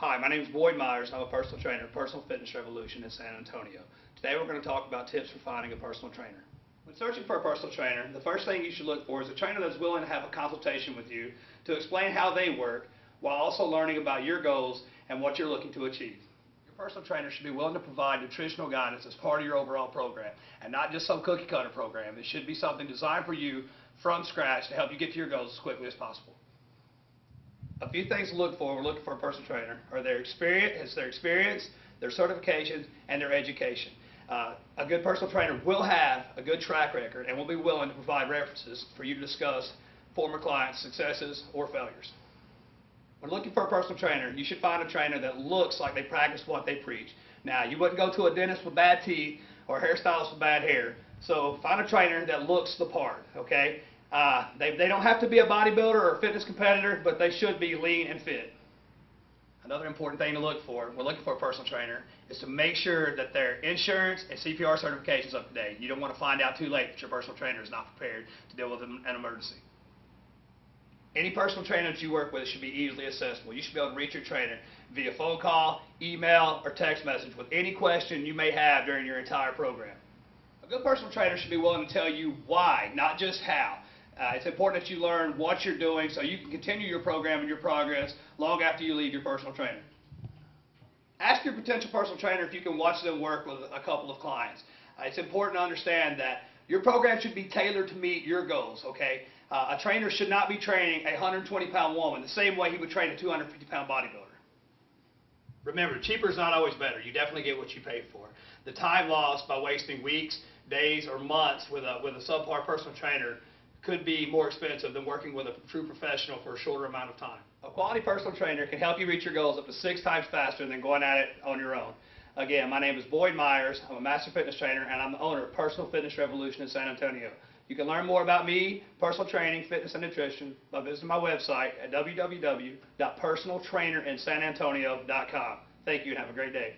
Hi, my name is Boyd Myers. I'm a personal trainer at Personal Fitness Revolution in San Antonio. Today we're going to talk about tips for finding a personal trainer. When searching for a personal trainer, the first thing you should look for is a trainer that's willing to have a consultation with you to explain how they work while also learning about your goals and what you're looking to achieve. Your personal trainer should be willing to provide nutritional guidance as part of your overall program and not just some cookie cutter program. It should be something designed for you from scratch to help you get to your goals as quickly as possible. A few things to look for when looking for a personal trainer are their experience, is their experience, their certifications, and their education. Uh, a good personal trainer will have a good track record and will be willing to provide references for you to discuss former clients' successes or failures. When looking for a personal trainer, you should find a trainer that looks like they practice what they preach. Now, you wouldn't go to a dentist with bad teeth or a hairstylist with bad hair, so find a trainer that looks the part, okay? Uh, they, they don't have to be a bodybuilder or a fitness competitor, but they should be lean and fit. Another important thing to look for, we're looking for a personal trainer, is to make sure that their insurance and CPR certifications up to date. You don't want to find out too late that your personal trainer is not prepared to deal with an emergency. Any personal trainer that you work with should be easily accessible. You should be able to reach your trainer via phone call, email, or text message with any question you may have during your entire program. A good personal trainer should be willing to tell you why, not just how. Uh, it's important that you learn what you're doing so you can continue your program and your progress long after you leave your personal trainer. Ask your potential personal trainer if you can watch them work with a couple of clients. Uh, it's important to understand that your program should be tailored to meet your goals, okay? Uh, a trainer should not be training a 120-pound woman the same way he would train a 250-pound bodybuilder. Remember, cheaper is not always better. You definitely get what you pay for. The time lost by wasting weeks, days, or months with a, with a subpar personal trainer could be more expensive than working with a true professional for a shorter amount of time. A quality personal trainer can help you reach your goals up to six times faster than going at it on your own. Again, my name is Boyd Myers. I'm a master fitness trainer and I'm the owner of Personal Fitness Revolution in San Antonio. You can learn more about me, personal training, fitness, and nutrition by visiting my website at www.personaltrainerinsanantonio.com. Thank you and have a great day.